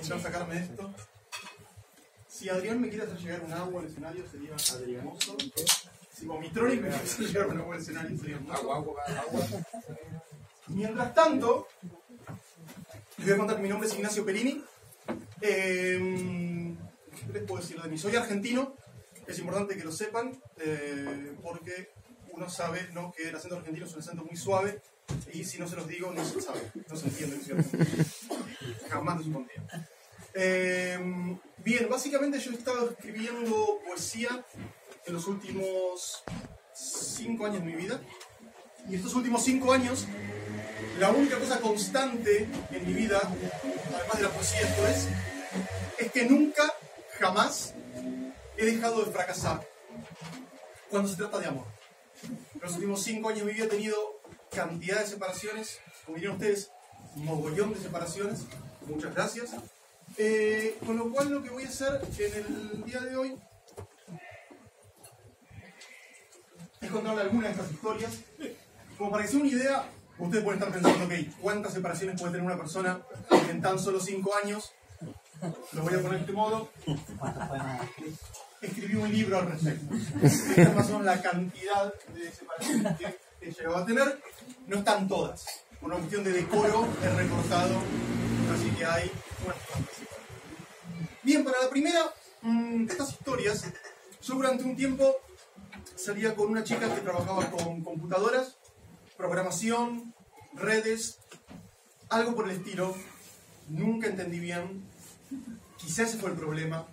Quiero sacarme esto. Si Adrián me quiere hacer llegar un agua al escenario, sería adrianoso. Si Vomitronic me quiere hacer llegar un agua al escenario, sería agua, agua, agua. Mientras tanto, les voy a contar que mi nombre es Ignacio Perini. Eh, ¿Qué les puedo decir de mí? Soy argentino. Es importante que lo sepan eh, porque uno sabe ¿no? que el acento argentino es un acento muy suave y si no se los digo no se sabe, no se entiende. ¿cierto? Eh, bien, básicamente yo he estado escribiendo poesía en los últimos cinco años de mi vida. Y estos últimos cinco años, la única cosa constante en mi vida, además de la poesía, esto es, es que nunca, jamás he dejado de fracasar cuando se trata de amor. En los últimos cinco años de mi vida he tenido cantidad de separaciones, como dirían ustedes, mogollón de separaciones. Muchas gracias. Eh, con lo cual lo que voy a hacer en el día de hoy es contarle algunas de estas historias. Como para que se una idea, ustedes pueden estar pensando, ok, ¿cuántas separaciones puede tener una persona en tan solo cinco años? Lo voy a poner de este modo. Escribí un libro al respecto. Esta es más la cantidad de separaciones que he llegado a tener. No están todas. Por una cuestión de decoro he recortado, hay. Bien, para la primera mm, de estas historias, yo durante un tiempo salía con una chica que trabajaba con computadoras, programación, redes, algo por el estilo. Nunca entendí bien. Quizás ese fue el problema.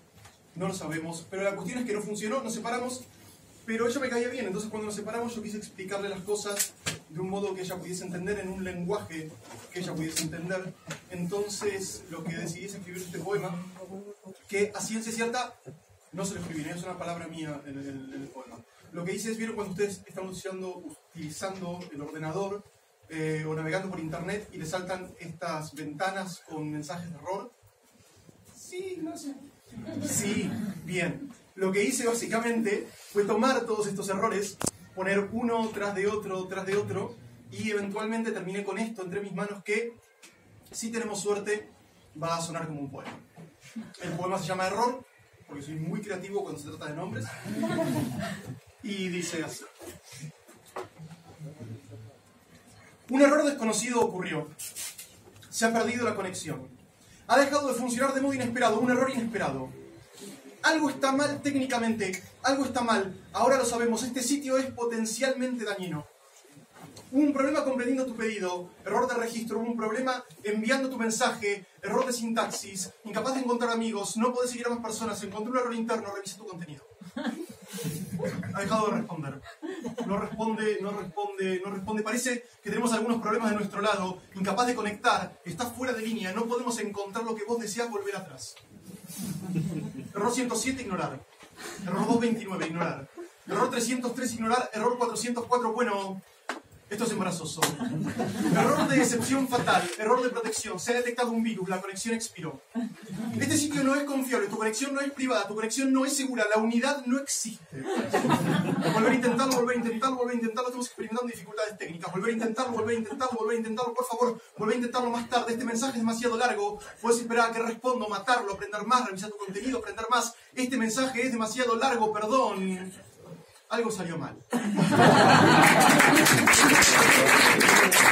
No lo sabemos. Pero la cuestión es que no funcionó. Nos separamos. Pero ella me caía bien. Entonces cuando nos separamos yo quise explicarle las cosas de un modo que ella pudiese entender, en un lenguaje que ella pudiese entender. Entonces lo que decidí es escribir este poema, que a ciencia cierta no se lo escribí, es una palabra mía en el, poema. Lo que hice es, ¿vieron cuando ustedes están utilizando, utilizando el ordenador eh, o navegando por internet y les saltan estas ventanas con mensajes de error? Sí, no sé. Sí, bien. Lo que hice básicamente fue tomar todos estos errores, poner uno tras de otro, tras de otro, y eventualmente terminé con esto entre mis manos que, si tenemos suerte, va a sonar como un poema. El poema se llama Error, porque soy muy creativo cuando se trata de nombres. Y dice así. Un error desconocido ocurrió. Se ha perdido la conexión. Ha dejado de funcionar de modo inesperado, un error inesperado. Algo está mal técnicamente, algo está mal. Ahora lo sabemos, este sitio es potencialmente dañino. Hubo un problema comprendiendo tu pedido, error de registro, hubo un problema enviando tu mensaje, error de sintaxis, incapaz de encontrar amigos, no podés seguir a más personas, encontré un error interno, revisa tu contenido. Ha dejado de responder. No responde, no responde, no responde. Parece que tenemos algunos problemas de nuestro lado, incapaz de conectar, está fuera de línea, no podemos encontrar lo que vos deseas volver atrás. Error 107, ignorar. Error 229, ignorar. Error 303, ignorar. Error 404, bueno, esto es embarazoso. Error de excepción fatal. Error de protección. Se ha detectado un virus. La conexión expiró. Este sitio no es confiable. Tu conexión no es privada. Tu conexión no es segura. La unidad no existe. Volver a intentarlo, volver a intentarlo, volver a intentarlo. Estamos experimentando dificultades técnicas. Volver a intentarlo, volver a intentarlo, volver a intentarlo. Por favor, volver a intentarlo más tarde. Este mensaje es demasiado largo. Puedes esperar a que respondo, matarlo, aprender más, revisar tu contenido, aprender más. Este mensaje es demasiado largo, perdón algo salió mal.